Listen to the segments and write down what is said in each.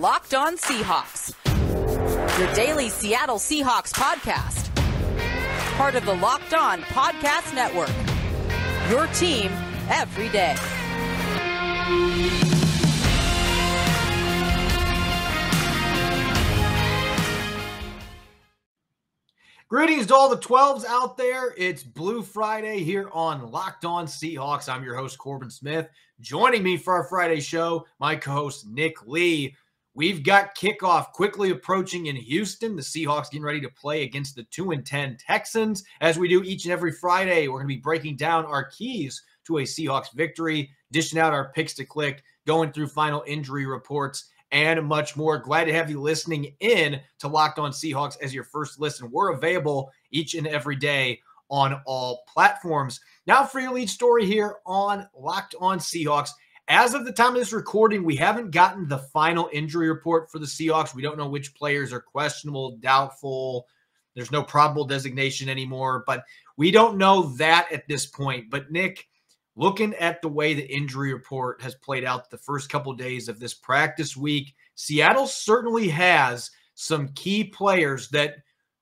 Locked On Seahawks, your daily Seattle Seahawks podcast. Part of the Locked On Podcast Network. Your team every day. Greetings to all the 12s out there. It's Blue Friday here on Locked On Seahawks. I'm your host, Corbin Smith. Joining me for our Friday show, my co host, Nick Lee. We've got kickoff quickly approaching in Houston. The Seahawks getting ready to play against the 2 and 10 Texans. As we do each and every Friday, we're going to be breaking down our keys to a Seahawks victory, dishing out our picks to click, going through final injury reports, and much more. Glad to have you listening in to Locked On Seahawks as your first listen. We're available each and every day on all platforms. Now, for your lead story here on Locked On Seahawks. As of the time of this recording, we haven't gotten the final injury report for the Seahawks. We don't know which players are questionable, doubtful. There's no probable designation anymore, but we don't know that at this point. But, Nick, looking at the way the injury report has played out the first couple of days of this practice week, Seattle certainly has some key players that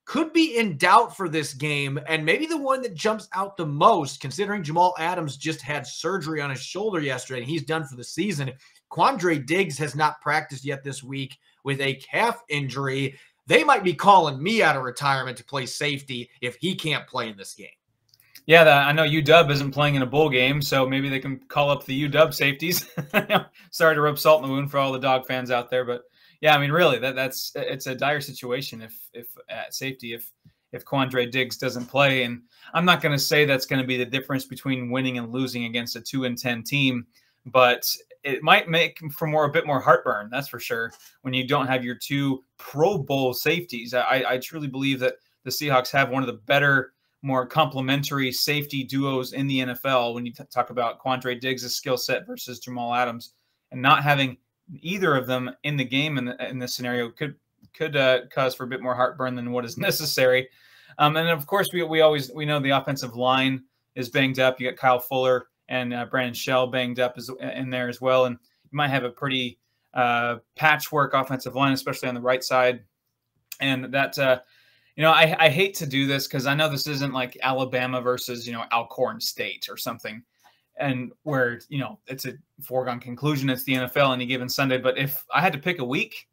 could be in doubt for this game. And maybe the one that jumps out the most, considering Jamal Adams just had surgery on his shoulder yesterday and he's done for the season. Quandre Diggs has not practiced yet this week with a calf injury. They might be calling me out of retirement to play safety if he can't play in this game. Yeah, I know UW isn't playing in a bowl game, so maybe they can call up the UW safeties. Sorry to rub salt in the wound for all the dog fans out there, but yeah, I mean, really, that that's it's a dire situation if if at safety if if Quandre Diggs doesn't play, and I'm not going to say that's going to be the difference between winning and losing against a two and ten team, but it might make for more a bit more heartburn. That's for sure. When you don't have your two Pro Bowl safeties, I, I truly believe that the Seahawks have one of the better more complementary safety duos in the NFL when you t- talk about Quandre Diggs' skill set versus Jamal Adams, and not having either of them in the game in, the, in this scenario could could uh, cause for a bit more heartburn than what is necessary. Um, and of course, we, we always we know the offensive line is banged up. You got Kyle Fuller and uh, Brandon Shell banged up as, in there as well, and you might have a pretty uh, patchwork offensive line, especially on the right side. And that uh, you know, I, I hate to do this because I know this isn't like Alabama versus, you know, Alcorn State or something, and where, you know, it's a foregone conclusion it's the NFL any given Sunday. But if I had to pick a week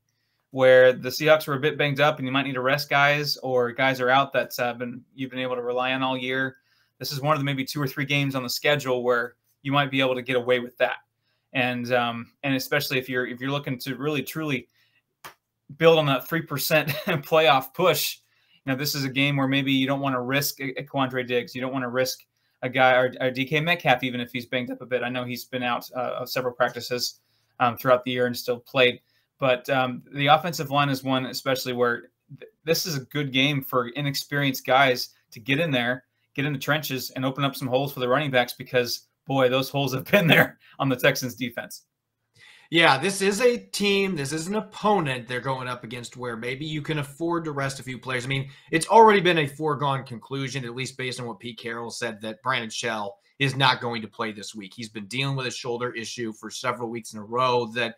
where the Seahawks were a bit banged up and you might need to rest guys or guys are out that's uh, been you've been able to rely on all year, this is one of the maybe two or three games on the schedule where you might be able to get away with that. And um, and especially if you're if you're looking to really truly build on that three percent playoff push you know, this is a game where maybe you don't want to risk a, a Quandre Diggs. You don't want to risk a guy or, DK Metcalf, even if he's banged up a bit. I know he's been out uh, several practices um, throughout the year and still played. But um, the offensive line is one, especially where th- this is a good game for inexperienced guys to get in there, get in the trenches, and open up some holes for the running backs because, boy, those holes have been there on the Texans defense. Yeah, this is a team, this is an opponent they're going up against where maybe you can afford to rest a few players. I mean, it's already been a foregone conclusion, at least based on what Pete Carroll said, that Brandon Shell is not going to play this week. He's been dealing with a shoulder issue for several weeks in a row that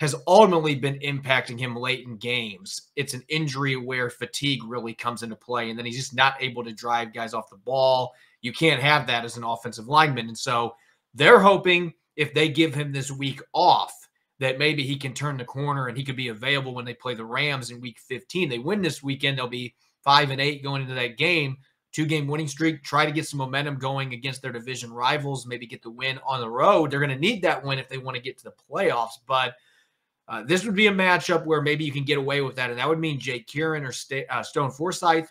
has ultimately been impacting him late in games. It's an injury where fatigue really comes into play, and then he's just not able to drive guys off the ball. You can't have that as an offensive lineman. And so they're hoping if they give him this week off, that maybe he can turn the corner and he could be available when they play the Rams in week 15. They win this weekend, they'll be five and eight going into that game. Two game winning streak, try to get some momentum going against their division rivals, maybe get the win on the road. They're going to need that win if they want to get to the playoffs. But uh, this would be a matchup where maybe you can get away with that. And that would mean Jake Curhan or St- uh, Stone Forsythe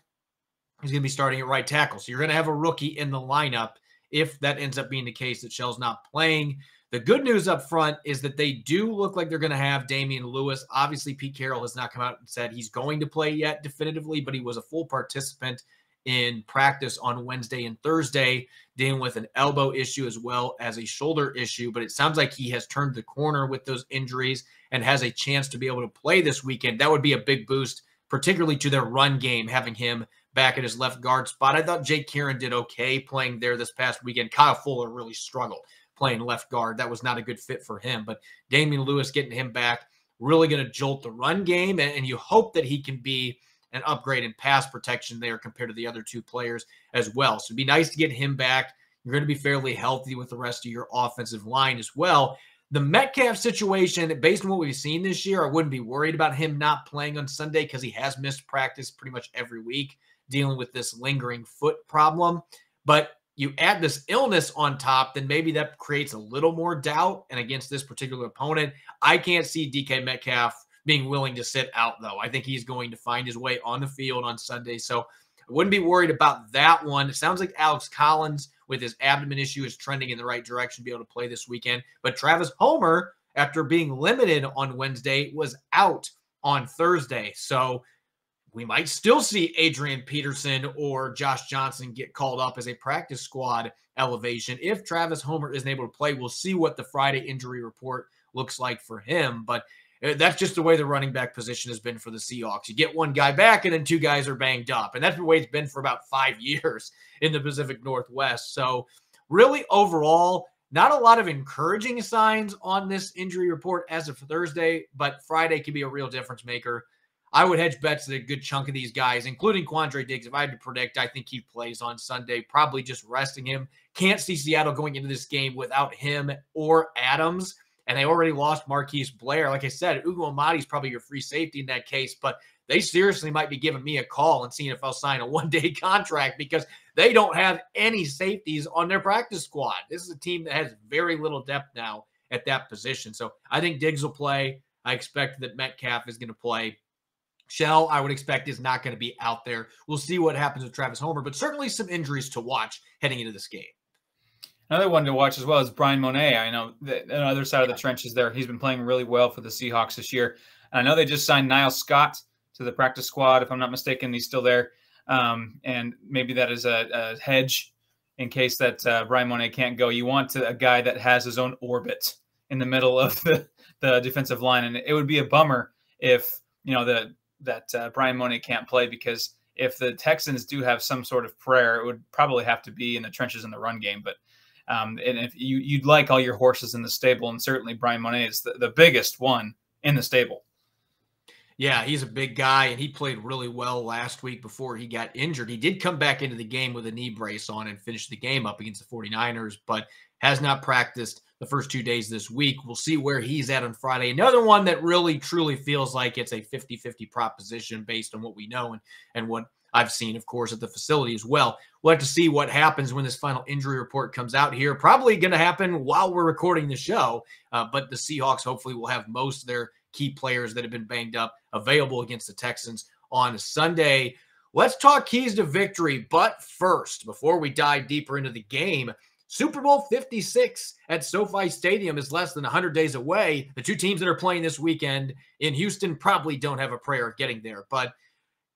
is going to be starting at right tackle. So you're going to have a rookie in the lineup if that ends up being the case that Shell's not playing. The good news up front is that they do look like they're going to have Damien Lewis. Obviously, Pete Carroll has not come out and said he's going to play yet definitively, but he was a full participant in practice on Wednesday and Thursday, dealing with an elbow issue as well as a shoulder issue. But it sounds like he has turned the corner with those injuries and has a chance to be able to play this weekend. That would be a big boost, particularly to their run game, having him back at his left guard spot. I thought Jake Curhan did okay playing there this past weekend. Kyle Fuller really struggled playing left guard. That was not a good fit for him. But Damien Lewis getting him back really going to jolt the run game. And, and you hope that he can be an upgrade in pass protection there compared to the other two players as well. So it'd be nice to get him back. You're going to be fairly healthy with the rest of your offensive line as well. The Metcalf situation, based on what we've seen this year, I wouldn't be worried about him not playing on Sunday because he has missed practice pretty much every week dealing with this lingering foot problem. But you add this illness on top, then maybe that creates a little more doubt. And against this particular opponent, I can't see DK Metcalf being willing to sit out, though. I think he's going to find his way on the field on Sunday. So I wouldn't be worried about that one. It sounds like Alex Collins, with his abdomen issue, is trending in the right direction to be able to play this weekend. But Travis Homer, after being limited on Wednesday, was out on Thursday. So we might still see Adrian Peterson or Josh Johnson get called up as a practice squad elevation. If Travis Homer isn't able to play, we'll see what the Friday injury report looks like for him. But uh, that's just the way the running back position has been for the Seahawks. You get one guy back, and then two guys are banged up. And that's the way it's been for about five years in the Pacific Northwest. So, really, overall, not a lot of encouraging signs on this injury report as of Thursday, but Friday could be a real difference maker I would hedge bets that a good chunk of these guys, including Quandre Diggs, if I had to predict, I think he plays on Sunday, probably just resting him. Can't see Seattle going into this game without him or Adams. And they already lost Marquise Blair. Like I said, Ugo Amadi is probably your free safety in that case, but they seriously might be giving me a call and seeing if I'll sign a one day contract because they don't have any safeties on their practice squad. This is a team that has very little depth now at that position. So I think Diggs will play. I expect that Metcalf is going to play. Shell, I would expect, is not going to be out there. We'll see what happens with Travis Homer, but certainly some injuries to watch heading into this game. Another one to watch as well is Bryan Mone. I know the, the other side of the trenches there. He's been playing really well for the Seahawks this year. And I know they just signed Niles Scott to the practice squad. If I'm not mistaken, he's still there. Um, and maybe that is a, a hedge in case that uh, Bryan Mone can't go. You want to, a guy that has his own orbit in the middle of the, the defensive line. And it would be a bummer if, you know, the that uh, Bryan Mone can't play because if the Texans do have some sort of prayer, it would probably have to be in the trenches in the run game. But um, and if you you'd like all your horses in the stable, and certainly Bryan Mone is the, the biggest one in the stable. Yeah, he's a big guy, and he played really well last week before he got injured. He did come back into the game with a knee brace on and finish the game up against the 49ers, but has not practiced the first two days this week. We'll see where he's at on Friday. Another one that really truly feels like it's a 50 50 proposition based on what we know and, and what I've seen, of course, at the facility as well. We'll have to see what happens when this final injury report comes out here. Probably going to happen while we're recording the show, uh, but the Seahawks hopefully will have most of their key players that have been banged up available against the Texans on Sunday. Let's talk keys to victory. But first, before we dive deeper into the game, Super Bowl 56 at SoFi Stadium is less than 100 days away. The two teams that are playing this weekend in Houston probably don't have a prayer of getting there, but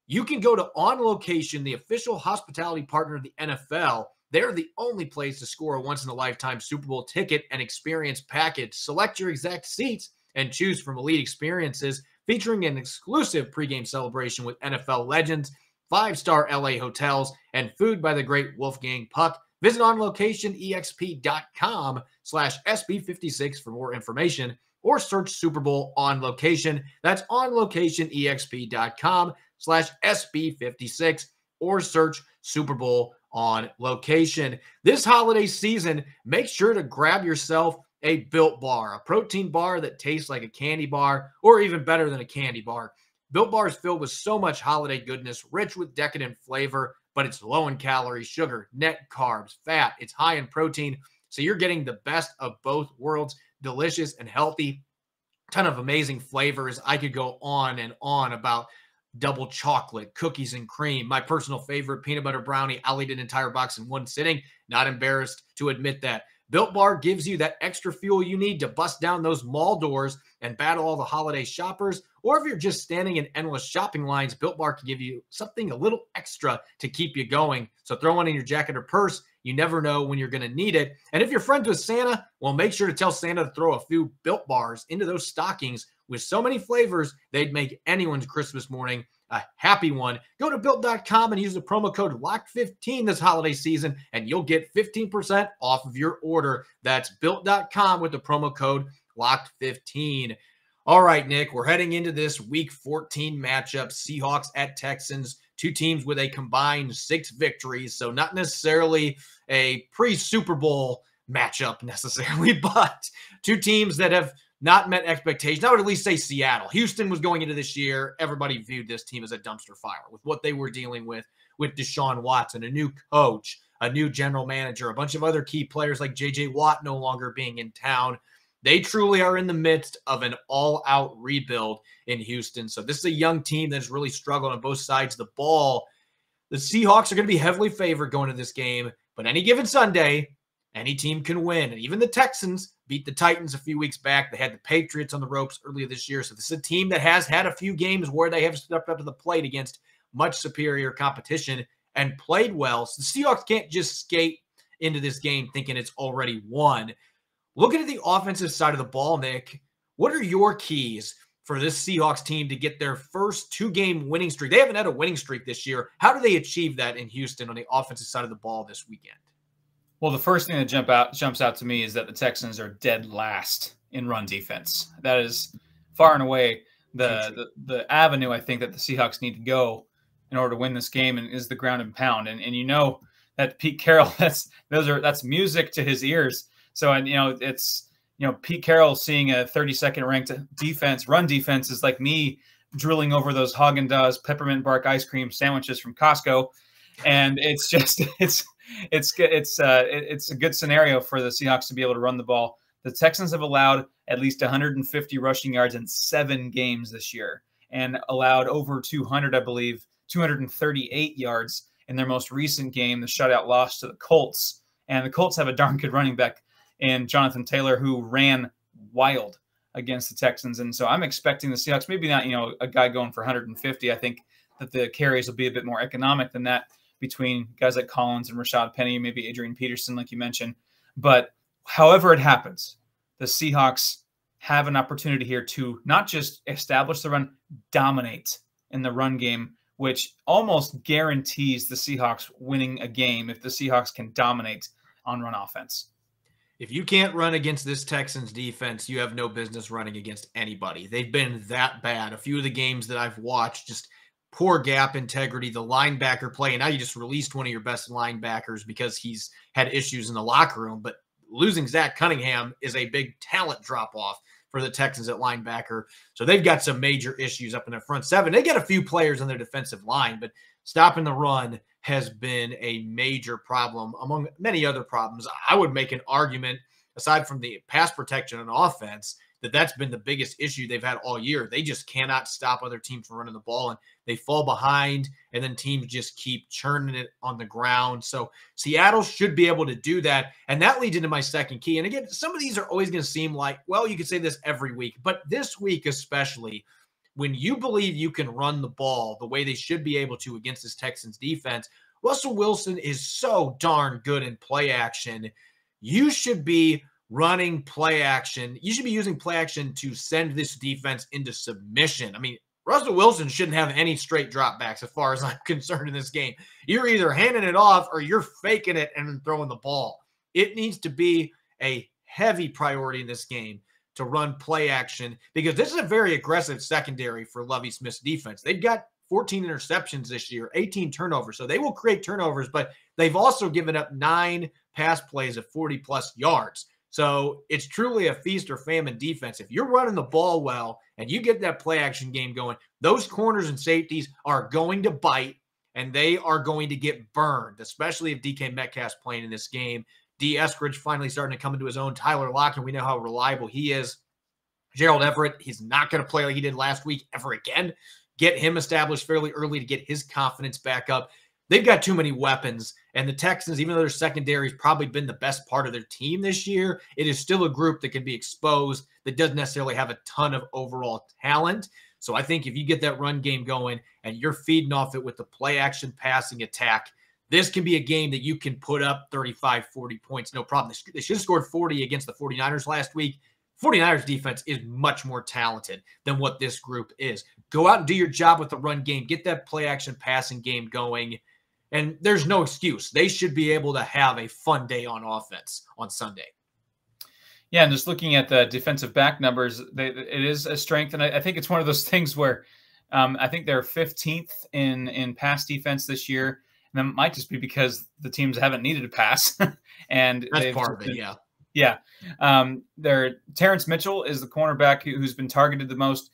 you can go to On Location, the official hospitality partner of the NFL. They're the only place to score a once in a lifetime Super Bowl ticket and experience package. Select your exact seats and choose from elite experiences featuring an exclusive pregame celebration with NFL legends, five star LA hotels, and food by the great Wolfgang Puck. Visit onlocationexp.com slash SB56 for more information or search Super Bowl on location. That's onlocationexp.com slash SB56 or search Super Bowl on location. This holiday season, make sure to grab yourself a built bar, a protein bar that tastes like a candy bar or even better than a candy bar. Built bar is filled with so much holiday goodness, rich with decadent flavor but it's low in calories, sugar, net carbs, fat. It's high in protein. So you're getting the best of both worlds, delicious and healthy. Ton of amazing flavors. I could go on and on about double chocolate, cookies and cream. My personal favorite, peanut butter brownie. I'll eat an entire box in one sitting. Not embarrassed to admit that. Built Bar gives you that extra fuel you need to bust down those mall doors and battle all the holiday shoppers. Or if you're just standing in endless shopping lines, Built Bar can give you something a little extra to keep you going. So throw one in your jacket or purse. You never know when you're going to need it. And if you're friends with Santa, well, make sure to tell Santa to throw a few Built Bars into those stockings with so many flavors, they'd make anyone's Christmas morning a happy one. Go to built.com and use the promo code LOCK15 this holiday season, and you'll get 15% off of your order. That's built.com with the promo code LOCK15. All right, Nick, we're heading into this week 14 matchup Seahawks at Texans, two teams with a combined six victories. So, not necessarily a pre Super Bowl matchup necessarily, but two teams that have not met expectations. I would at least say Seattle. Houston was going into this year. Everybody viewed this team as a dumpster fire with what they were dealing with with Deshaun Watson, a new coach, a new general manager, a bunch of other key players like JJ Watt no longer being in town. They truly are in the midst of an all out rebuild in Houston. So, this is a young team that's really struggled on both sides of the ball. The Seahawks are going to be heavily favored going into this game, but any given Sunday, any team can win. And even the Texans beat the Titans a few weeks back. They had the Patriots on the ropes earlier this year. So, this is a team that has had a few games where they have stepped up to the plate against much superior competition and played well. So, the Seahawks can't just skate into this game thinking it's already won. Looking at the offensive side of the ball, Nick, what are your keys for this Seahawks team to get their first two game winning streak? They haven't had a winning streak this year. How do they achieve that in Houston on the offensive side of the ball this weekend? Well, the first thing that jump out jumps out to me is that the Texans are dead last in run defense. That is far and away the, the, the avenue I think that the Seahawks need to go in order to win this game and is the ground and pound. And and you know that Pete Carroll that's those are that's music to his ears so, and you know, it's you know, Pete Carroll seeing a 32nd ranked defense, run defense is like me drilling over those Haagen Dazs peppermint bark ice cream sandwiches from Costco, and it's just it's it's it's uh, it's a good scenario for the Seahawks to be able to run the ball. The Texans have allowed at least 150 rushing yards in seven games this year, and allowed over 200, I believe, 238 yards in their most recent game, the shutout loss to the Colts. And the Colts have a darn good running back in Jonathan Taylor, who ran wild against the Texans. And so I'm expecting the Seahawks, maybe not, you know, a guy going for 150. I think that the carries will be a bit more economic than that between guys like Collins and Rashad Penny, maybe Adrian Peterson, like you mentioned. But however it happens, the Seahawks have an opportunity here to not just establish the run, dominate in the run game, which almost guarantees the Seahawks winning a game if the Seahawks can dominate on run offense if you can't run against this Texans defense, you have no business running against anybody. They've been that bad. A few of the games that I've watched, just poor gap integrity, the linebacker play. And now you just released one of your best linebackers because he's had issues in the locker room. But losing Zach Cunningham is a big talent drop off for the Texans at linebacker. So they've got some major issues up in the front seven. They got a few players on their defensive line, but stopping the run has been a major problem among many other problems. I would make an argument, aside from the pass protection and offense, that that's been the biggest issue they've had all year. They just cannot stop other teams from running the ball, and they fall behind, and then teams just keep churning it on the ground. So Seattle should be able to do that, and that leads into my second key. And again, some of these are always going to seem like, well, you could say this every week, but this week especially – when you believe you can run the ball the way they should be able to against this Texans defense, Russell Wilson is so darn good in play action. You should be running play action. You should be using play action to send this defense into submission. I mean, Russell Wilson shouldn't have any straight dropbacks as far as I'm concerned in this game. You're either handing it off or you're faking it and throwing the ball. It needs to be a heavy priority in this game to run play action because this is a very aggressive secondary for Lovie Smith's defense. They've got 14 interceptions this year, 18 turnovers. So they will create turnovers, but they've also given up nine pass plays of 40 plus yards. So it's truly a feast or famine defense. If you're running the ball well and you get that play action game going, those corners and safeties are going to bite and they are going to get burned, especially if DK Metcalf's playing in this game. D. Eskridge finally starting to come into his own. Tyler Lockett, we know how reliable he is. Gerald Everett, he's not going to play like he did last week ever again. Get him established fairly early to get his confidence back up. They've got too many weapons. And the Texans, even though their secondary has probably been the best part of their team this year, it is still a group that can be exposed that doesn't necessarily have a ton of overall talent. So I think if you get that run game going and you're feeding off it with the play action passing attack, this can be a game that you can put up 35, 40 points, no problem. They should have scored 40 against the 49ers last week. 49ers defense is much more talented than what this group is. Go out and do your job with the run game, get that play action passing game going. And there's no excuse. They should be able to have a fun day on offense on Sunday. Yeah, and just looking at the defensive back numbers, they, it is a strength, and I, I, think it's one of those things where um, I think they're 15th in in pass defense this year, and that might just be because the teams haven't needed to pass, and that's part of it. Yeah, yeah. Um, there, Terrance Mitchell is the cornerback who's been targeted the most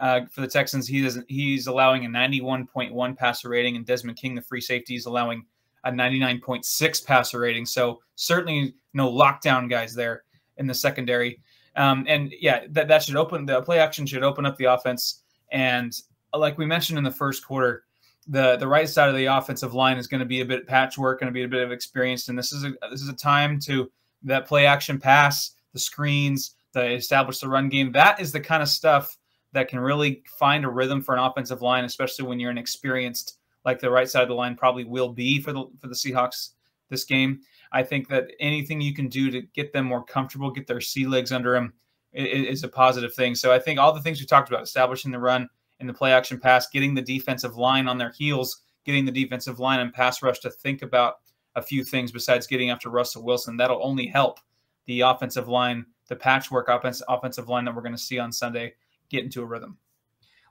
uh, for the Texans. He is he's allowing a 91.1 passer rating, and Desmond King, the free safety, is allowing a 99.6 passer rating. So certainly no lockdown guys there in the secondary. Um, and yeah, that, that should open the play action should open up the offense. And like we mentioned in the first quarter, the the right side of the offensive line is going to be a bit patchwork, going to be a bit of experienced, and this is a this is a time to that play action pass, the screens, the establish the run game. That is the kind of stuff that can really find a rhythm for an offensive line, especially when you're an experienced like the right side of the line probably will be for the for the Seahawks this game. I think that anything you can do to get them more comfortable, get their sea legs under them, is a positive thing. So I think all the things we talked about, establishing the run and the play action pass, getting the defensive line on their heels, getting the defensive line and pass rush to think about a few things besides getting after Russell Wilson. That'll only help the offensive line, the patchwork offense, offensive line that we're going to see on Sunday, get into a rhythm.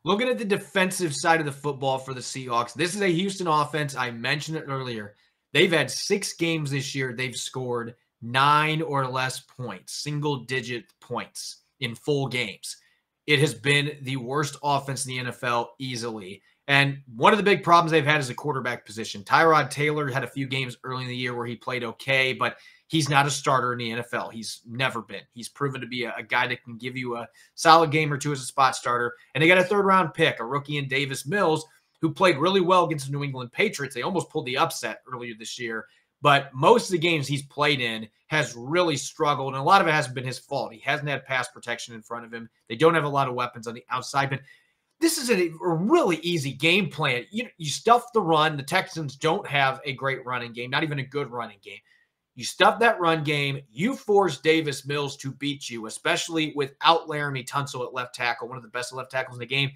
Looking at the defensive side of the football for the Seahawks, this is a Houston offense. I mentioned it earlier. They've had six games this year. They've scored nine or less points, single digit points in full games. It has been the worst offense in the NFL easily. And one of the big problems they've had is the quarterback position. Tyrod Taylor had a few games early in the year where he played okay, but he's not a starter in the NFL. He's never been. He's proven to be a, a, guy that can give you a solid game or two as a spot starter. And they got a third round pick, a rookie in Davis Mills, who played really well against the New England Patriots. They almost pulled the upset earlier this year, but most of the games he's played in has really struggled, and a lot of it hasn't been his fault. He hasn't had pass protection in front of him. They don't have a lot of weapons on the outside, but this is a, really easy game plan. You, you stuff the run. The Texans don't have a great running game, not even a good running game. You stuff that run game. You force Davis Mills to beat you, especially without Laremy Tunsil at left tackle, one of the best left tackles in the game.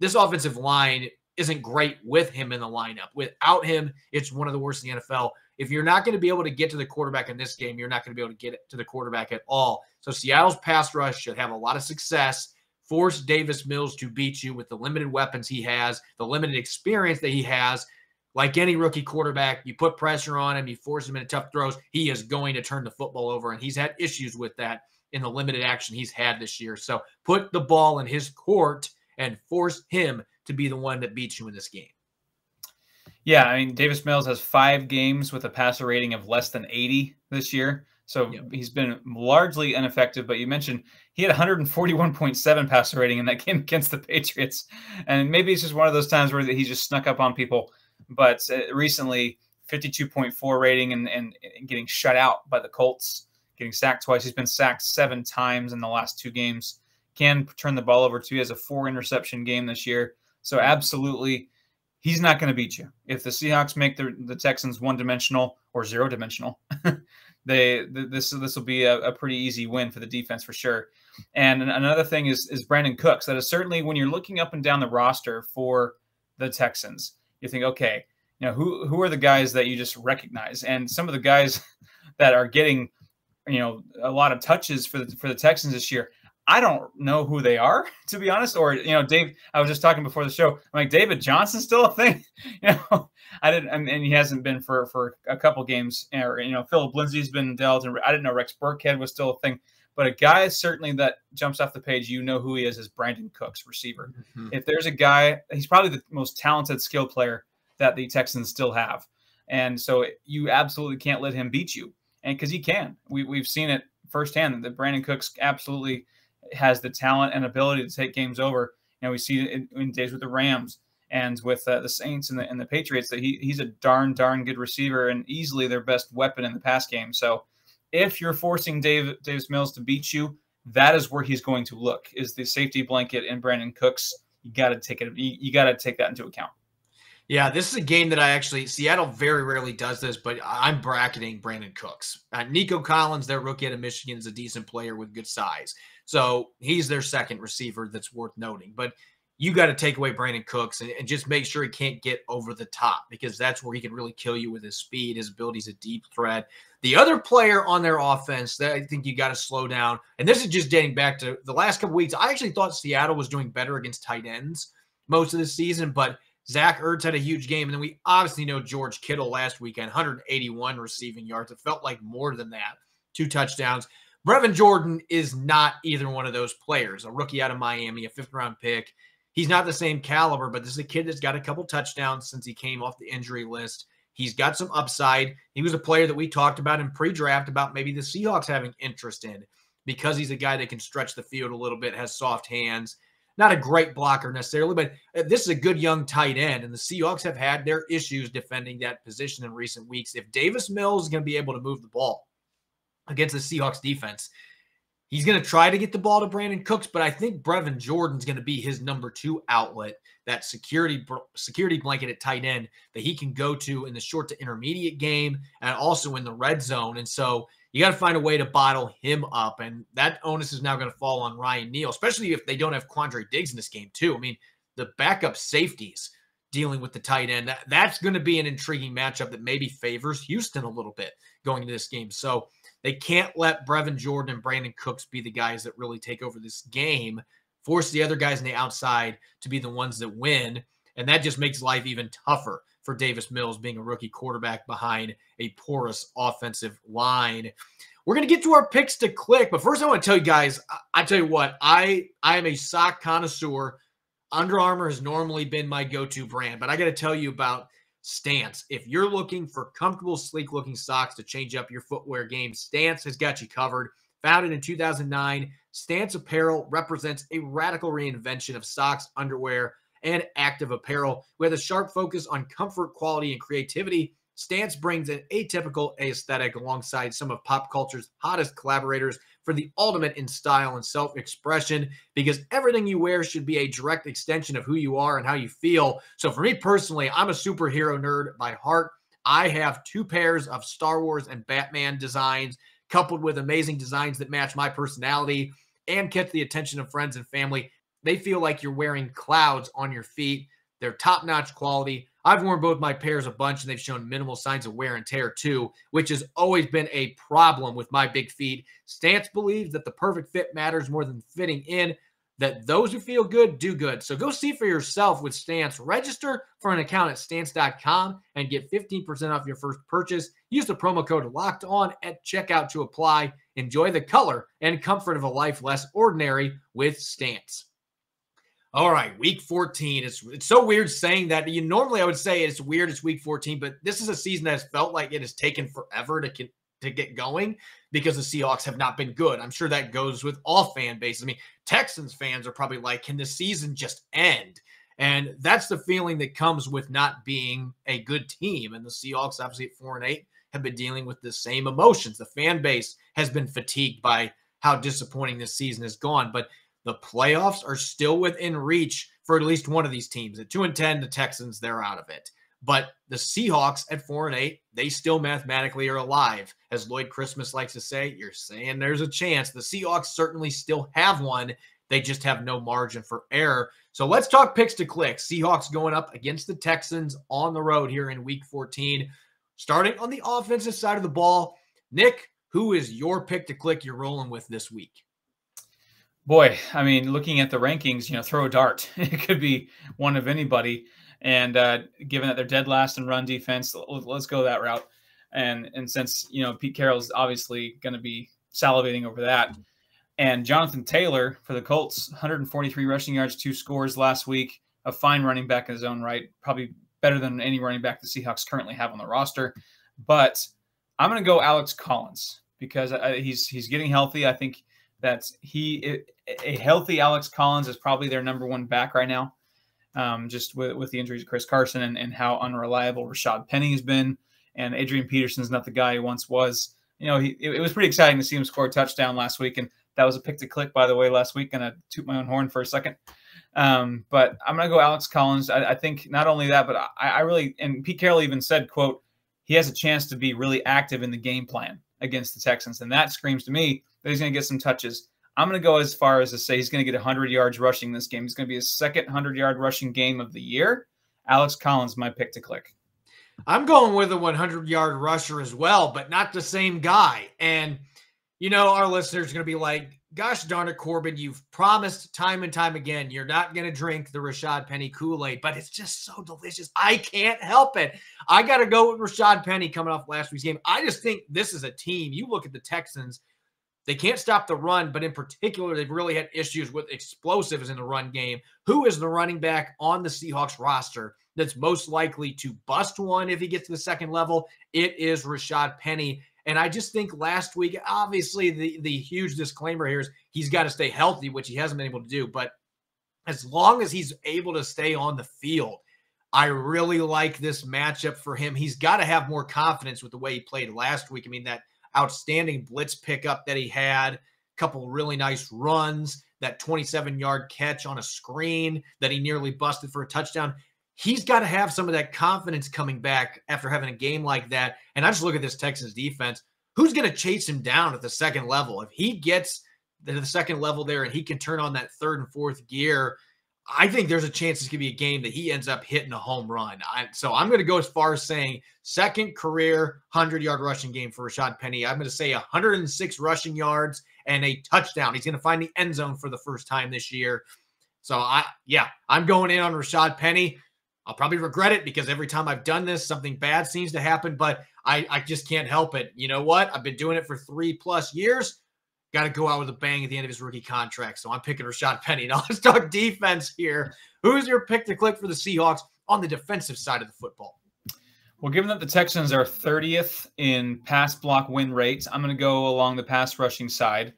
This offensive line isn't great with him in the lineup. Without him, it's one of the worst in the NFL. If you're not going to be able to get to the quarterback in this game, you're not going to be able to get to the quarterback at all. So Seattle's pass rush should have a lot of success. Force Davis Mills to beat you with the limited weapons he has, the limited experience that he has. Like any rookie quarterback, you put pressure on him, you force him into tough throws, he is going to turn the football over. And he's had issues with that in the limited action he's had this year. So put the ball in his court and force him to be the one that beats you in this game. Yeah, I mean, Davis Mills has five games with a passer rating of less than 80 this year. So yep. he's been largely ineffective. But you mentioned he had 141.7 passer rating in that game against the Patriots. And maybe it's just one of those times where he just snuck up on people. But uh, recently, 52.4 rating and, and, and getting shut out by the Colts, getting sacked twice. He's been sacked seven times in the last two games. Can turn the ball over too. He has a four interception game this year. So absolutely, he's not going to beat you. If the Seahawks make the, the Texans one dimensional or zero dimensional, they this this will be a, a, pretty easy win for the defense for sure. And another thing is is Brandin Cooks. That is certainly when you're looking up and down the roster for the Texans, you think, okay, you know who who are the guys that you just recognize, and some of the guys that are getting you know a lot of touches for the for the Texans this year I don't know who they are, to be honest. Or you know, Dave. I was just talking before the show. I'm like, David Johnson still a thing? you know, I didn't, and he hasn't been for for a couple games. Or you know, Phillip Lindsay's been dealt, and I didn't know Rex Burkhead was still a thing. But a guy certainly that jumps off the page, you know who he is, is Brandin Cooks, receiver. Mm-hmm. If there's a guy, he's probably the most talented skill player that the Texans still have, and so you absolutely can't let him beat you, and because he can. We we've seen it firsthand that Brandin Cooks absolutely has the talent and ability to take games over. You know, we see in, in days with the Rams and with uh, the Saints and the, and the Patriots that he, he's a darn, darn good receiver and easily their best weapon in the pass game. So if you're forcing Dave, Davis Mills to beat you, that is where he's going to look is the safety blanket and Brandin Cooks. You got to take it. You, you got to take that into account. Yeah, this is a game that I actually Seattle very rarely does this, but I'm bracketing Brandin Cooks. Uh, Nico Collins, their rookie out of Michigan, is a decent player with good size. So he's their second receiver that's worth noting. But you got to take away Brandin Cooks and, and, just make sure he can't get over the top because that's where he can really kill you with his speed, his abilities, a deep threat. The other player on their offense that I think you got to slow down, and this is just dating back to the last couple weeks. I actually thought Seattle was doing better against tight ends most of the season, but Zach Ertz had a huge game. And then we obviously know George Kittle last weekend, 181 receiving yards. It felt like more than that, two touchdowns. Brevin Jordan is not either one of those players, a rookie out of Miami, a fifth round pick. He's not the same caliber, but this is a kid that's got a couple touchdowns since he came off the injury list. He's got some upside. He was a player that we talked about in pre draft about maybe the Seahawks having interest in because he's a guy that can stretch the field a little bit, has soft hands. Not a great blocker necessarily, but uh, this is a good young tight end. And the Seahawks have had their issues defending that position in recent weeks. If Davis Mills is going to be able to move the ball against the Seahawks defense, He's going to try to get the ball to Brandin Cooks, but I think Brevin Jordan's going to be his number two outlet, that security security blanket at tight end that he can go to in the short to intermediate game and also in the red zone. And so you got to find a way to bottle him up, and that onus is now going to fall on Ryan Neal, especially if they don't have Quandre Diggs in this game too. I mean, the backup safeties dealing with the tight end that, that's going to be an intriguing matchup that maybe favors Houston a little bit going into this game. So they can't let Brevin Jordan and Brandin Cooks be the guys that really take over this game, force the other guys on the outside to be the ones that win. And that just makes life even tougher for Davis Mills being a rookie quarterback behind a porous offensive line. We're going to get to our picks to click, but first I want to tell you guys, I, tell you what, I I am a sock connoisseur. Under Armour has normally been my go-to brand, but I got to tell you about Stance. If you're looking for comfortable, sleek looking socks to change up your footwear game, Stance has got you covered. Founded in 2009, Stance Apparel represents a radical reinvention of socks, underwear, and active apparel with a sharp focus on comfort, quality, and creativity. Stance brings an atypical aesthetic alongside some of pop culture's hottest collaborators for the ultimate in style and self expression because everything you wear should be a direct extension of who you are and how you feel. So, for me personally, I'm a superhero nerd by heart. I have two pairs of Star Wars and Batman designs coupled with amazing designs that match my personality and catch the attention of friends and family. They feel like you're wearing clouds on your feet. They're top notch quality. I've worn both my pairs a bunch and they've shown minimal signs of wear and tear too, which has always been a problem with my big feet. Stance believes that the perfect fit matters more than fitting in, that those who feel good do good. So go see for yourself with Stance. Register for an account at stance.com and get 15% off your first purchase. Use the promo code locked on at checkout to apply. Enjoy the color and comfort of a life less ordinary with Stance. All right, week 14. It's it's so weird saying that. You normally I would say it's weird it's week 14, but this is a season that has felt like it has taken forever to to get going because the Seahawks have not been good. I'm sure that goes with all fan bases. I mean, Texans fans are probably like, can the season just end? And that's the feeling that comes with not being a good team. And the Seahawks, obviously at four and eight, have been dealing with the same emotions. The fan base has been fatigued by how disappointing this season has gone. But the playoffs are still within reach for at least one of these teams. At 2 and 10, the Texans, they're out of it. But the Seahawks at 4 and 8, they still mathematically are alive. As Lloyd Christmas likes to say, you're saying there's a chance. The Seahawks certainly still have one. They just have no margin for error. So let's talk picks to click. Seahawks going up against the Texans on the road here in week 14. Starting on the offensive side of the ball, Nick, who is your pick to click you're rolling with this week? Boy, I mean, looking at the rankings, you know, throw a dart. it could be one of anybody. And uh, given that they're dead last in run defense, let's go that route. And and since you know Pete Carroll's obviously going to be salivating over that, and Jonathan Taylor for the Colts, 143 rushing yards, two scores last week, a fine running back in his own right, probably better than any running back the Seahawks currently have on the roster. But I'm going to go Alex Collins because he's he's getting healthy. I think that he a healthy Alex Collins is probably their number one back right now. Um, just with, with the injuries of Chris Carson and, and how unreliable Rashad Penny has been. And Adrian Peterson's not the guy he once was. You know, he, it, it, was pretty exciting to see him score a touchdown last week. And that was a pick to click, by the way, last week. I toot my own horn for a second. Um, but I'm to go Alex Collins. I, I, think not only that, but I, I really, and Pete Carroll even said, quote, he has a chance to be really active in the game plan against the Texans. And that screams to me that he's going to get some touches. I'm going to go as far as to say he's going to get 100 yards rushing this game. He's going to be his second 100 yard rushing game of the year. Alex Collins, my pick to click. I'm going with a 100 yard rusher as well, but not the same guy. And, you know, our listeners are going to be like, gosh darn it, Corbin, you've promised time and time again you're not going to drink the Rashad Penny Kool Aid, but it's just so delicious. I can't help it. I got to go with Rashad Penny coming off last week's game. I just think this is a team. You look at the Texans, they can't stop the run, but in particular, they've really had issues with explosives in the run game. Who is the running back on the Seahawks roster that's most likely to bust one if he gets to the second level? It is Rashad Penny. And I just think last week, obviously, the, the huge disclaimer here is he's got to stay healthy, which he hasn't been able to do. But as long as he's able to stay on the field, I really like this matchup for him. He's got to have more confidence with the way he played last week. I mean, that outstanding blitz pickup that he had, a couple really nice runs, that 27 yard catch on a screen that he nearly busted for a touchdown he's got to have some of that confidence coming back after having a game like that. And I just look at this Texans defense. Who's going to chase him down at the second level? If he gets to the second level there and he can turn on that third and fourth gear, I think there's a chance this could be a game that he ends up hitting a home run. I, so I'm going to go as far as saying second career 100 yard rushing game for Rashad Penny. I'm going to say 106 rushing yards and a touchdown. He's going to find the end zone for the first time this year. So I, yeah, I'm going in on Rashad Penny. I'll probably regret it because every time I've done this, something bad seems to happen, but I, I just can't help it. You know what? I've been doing it for three plus years. Got to go out with a bang at the end of his rookie contract. So I'm picking Rashad Penny. Now let's talk defense here. Who's your pick to click for the Seahawks on the defensive side of the football? Well, given that the Texans are 30th in pass block win rates, I'm going to go along the pass rushing side.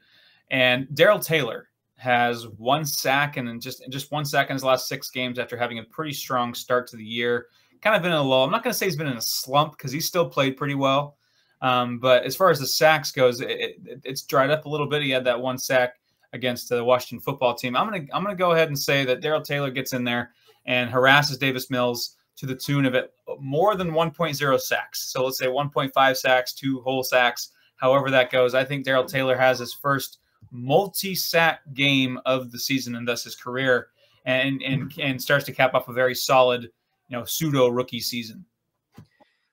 And Darrell Taylor has one sack and just just one sack in his last six games after having a pretty strong start to the year. Kind of been in a lull. I'm not going to say he's been in a slump because he's still played pretty well. Um, but as far as the sacks goes, it, it, it's dried up a little bit. He had that one sack against the Washington football team. I'm gonna I'm gonna go ahead and say that Darrell Taylor gets in there and harasses Davis Mills to the tune of it more than 1.0 sacks. So let's say 1.5 sacks, two whole sacks, however that goes. I think Darrell Taylor has his first multi-sack game of the season and thus his career, and and mm-hmm. and starts to cap off a very solid, you know, pseudo rookie season.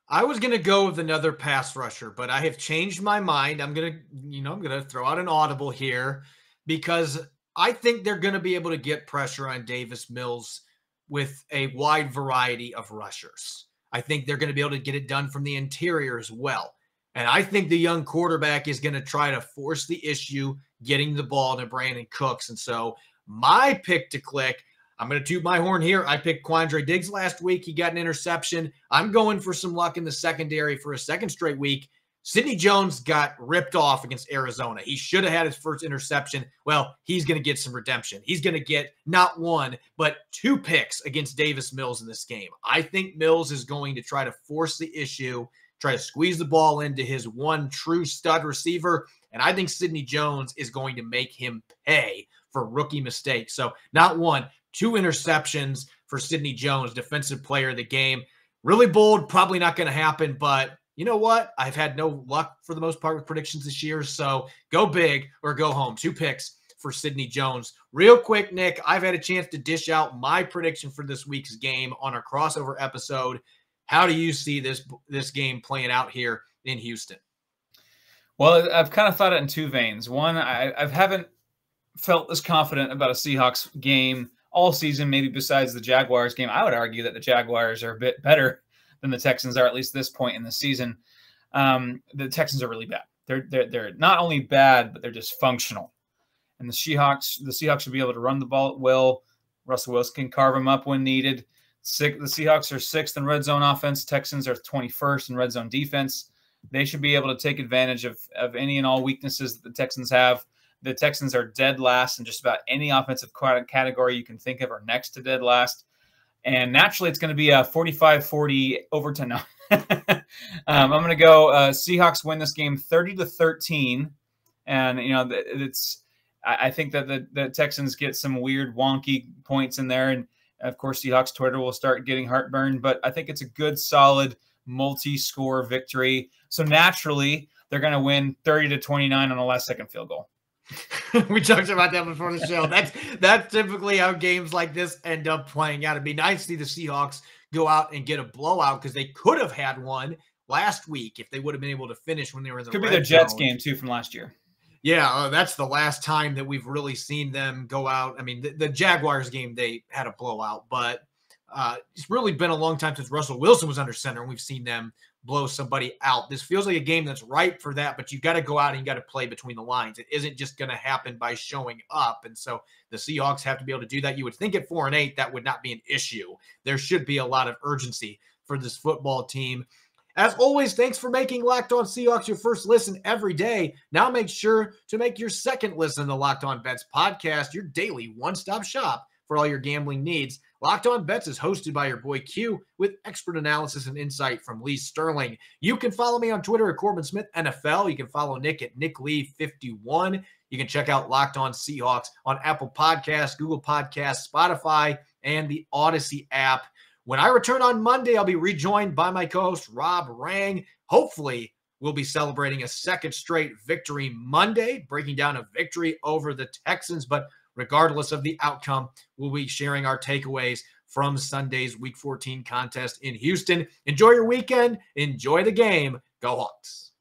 I was gonna go with another pass rusher, but I have changed my mind. I'm gonna, you know, I'm gonna throw out an audible here because I think they're gonna be able to get pressure on Davis Mills with a wide variety of rushers. I think they're going to be able to get it done from the interior as well. And I think the young quarterback is going to try to force the issue getting the ball to Brandin Cooks. And so my pick to click, I'm going to toot my horn here. I picked Quandre Diggs last week. He got an interception. I'm going for some luck in the secondary for a second straight week. Sidney Jones got ripped off against Arizona. He should have had his first interception. Well, he's going to get some redemption. He's going to get not one, but two picks against Davis Mills in this game. I think Mills is going to try to force the issue try to squeeze the ball into his one true stud receiver. And I think Sidney Jones is going to make him pay for rookie mistakes. So, not one, two interceptions for Sidney Jones, defensive player of the game. Really bold, probably not going to happen, but you know what? I've had no luck for the most part with predictions this year. So, go big or go home. Two picks for Sidney Jones. Real quick, Nick, I've had a chance to dish out my prediction for this week's game on a crossover episode. How do you see this this game playing out here in Houston? Well, I've kind of thought it in two veins. One, I, I haven't felt as confident about a Seahawks game all season, maybe besides the Jaguars game. I would argue that the Jaguars are a bit better than the Texans are, at least this point in the season. Um, the Texans are really bad. They're, they're, they're not only bad, but they're dysfunctional. And the Seahawks, the Seahawks should be able to run the ball well. Russell Wilson can carve them up when needed. Six, the Seahawks are sixth in red zone offense. Texans are 21st in red zone defense. They should be able to take advantage of, of any and all weaknesses that the Texans have. The Texans are dead last in just about any offensive category you can think of, or next to dead last. And naturally, it's going to be a 45 40 overtime. um, I'm going to go uh, Seahawks win this game 30 to 13. And, you know, it's, I think that the, the Texans get some weird, wonky points in there. And, of course, Seahawks Twitter will start getting heartburn, but I think it's a good, solid multi-score victory. So naturally, they're going to win 30 to 29 on a last second field goal. we talked about that before the show. That's that's typically how games like this end up playing out. It'd be nice to see the Seahawks go out and get a blowout because they could have had one last week if they would have been able to finish when they were in the could be their Jets zone. game too from last year. Yeah, uh, that's the last time that we've really seen them go out. I mean, the, the Jaguars game they had a blowout, but uh, it's really been a long time since Russell Wilson was under center, and we've seen them blow somebody out. This feels like a game that's ripe for that, but you got to go out and you got to play between the lines. It isn't just going to happen by showing up. And so the Seahawks have to be able to do that. You would think at four and eight, that would not be an issue. There should be a lot of urgency for this football team. As always, thanks for making Locked On Seahawks your first listen every day. Now make sure to make your second listen to Locked On Bets podcast your daily one stop shop for all your gambling needs. Locked On Bets is hosted by your boy Q with expert analysis and insight from Lee Sterling. You can follow me on Twitter at Corbin Smith NFL. You can follow Nick at Nick Lee 51. You can check out Locked On Seahawks on Apple Podcasts, Google Podcasts, Spotify, and the Odyssey app. When I return on Monday, I'll be rejoined by my co host, Rob Rang. Hopefully, we'll be celebrating a second straight victory Monday, breaking down a victory over the Texans. But regardless of the outcome. We'll be sharing our takeaways from Sunday's Week 14 contest in Houston. Enjoy your weekend. Enjoy the game. Go Hawks.